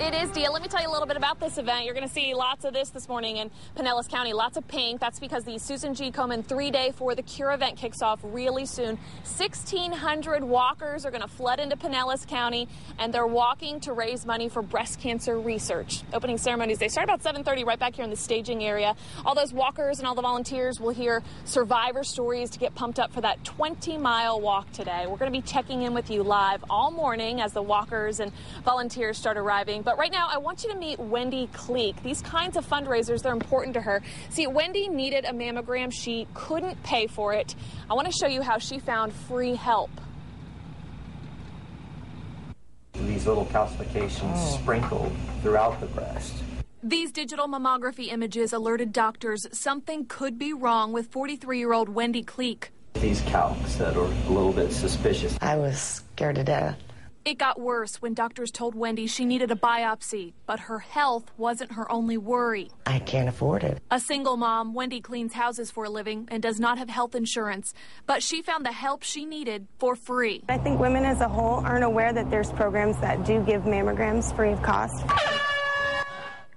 It is, Dia. Let me tell you a little bit about this event. You're going to see lots of this this morning in Pinellas County, lots of pink. That's because the Susan G. Komen three day for the Cure event kicks off really soon. 1,600 walkers are going to flood into Pinellas County, and they're walking to raise money for breast cancer research. Opening ceremonies, they start about 7.30 right back here in the staging area. All those walkers and all the volunteers will hear survivor stories to get pumped up for that 20 mile walk today. We're going to be checking in with you live all morning as the walkers and volunteers start arriving. But right now, I want you to meet Wendy Cleek. These kinds of fundraisers, they're important to her. See, Wendy needed a mammogram. She couldn't pay for it. I want to show you how she found free help. These little calcifications oh. sprinkled throughout the breast. These digital mammography images alerted doctors something could be wrong with 43 year old Wendy Cleek. These calcs that are a little bit suspicious. I was scared to death. It got worse when doctors told Wendy she needed a biopsy, but her health wasn't her only worry. I can't afford it. A single mom, Wendy cleans houses for a living and does not have health insurance, but she found the help she needed for free. I think women as a whole aren't aware that there's programs that do give mammograms free of cost.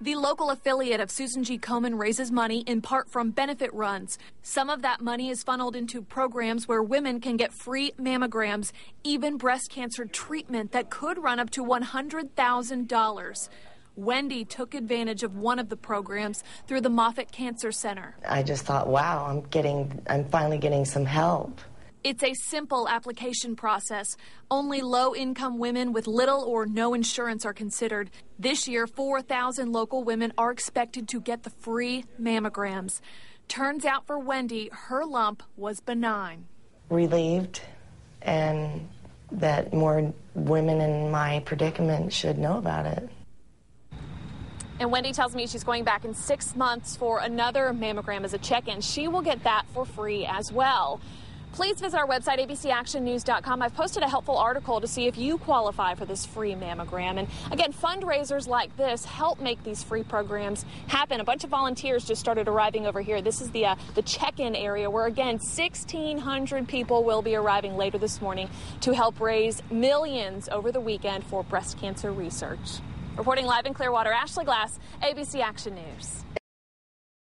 The local affiliate of Susan G. Komen raises money in part from benefit runs. Some of that money is funneled into programs where women can get free mammograms, even breast cancer treatment that could run up to $100,000. Wendy took advantage of one of the programs through the Moffitt Cancer Center. I just thought, wow, I'm getting I'm finally getting some help. It's a simple application process. Only low income women with little or no insurance are considered. This year, 4,000 local women are expected to get the free mammograms. Turns out for Wendy, her lump was benign. Relieved, and that more women in my predicament should know about it. And Wendy tells me she's going back in six months for another mammogram as a check in. She will get that for free as well. Please visit our website, abcactionnews.com. I've posted a helpful article to see if you qualify for this free mammogram. And again, fundraisers like this help make these free programs happen. A bunch of volunteers just started arriving over here. This is the uh, the check-in area where again 1,600 people will be arriving later this morning to help raise millions over the weekend for breast cancer research. Reporting live in Clearwater, Ashley Glass, ABC Action News.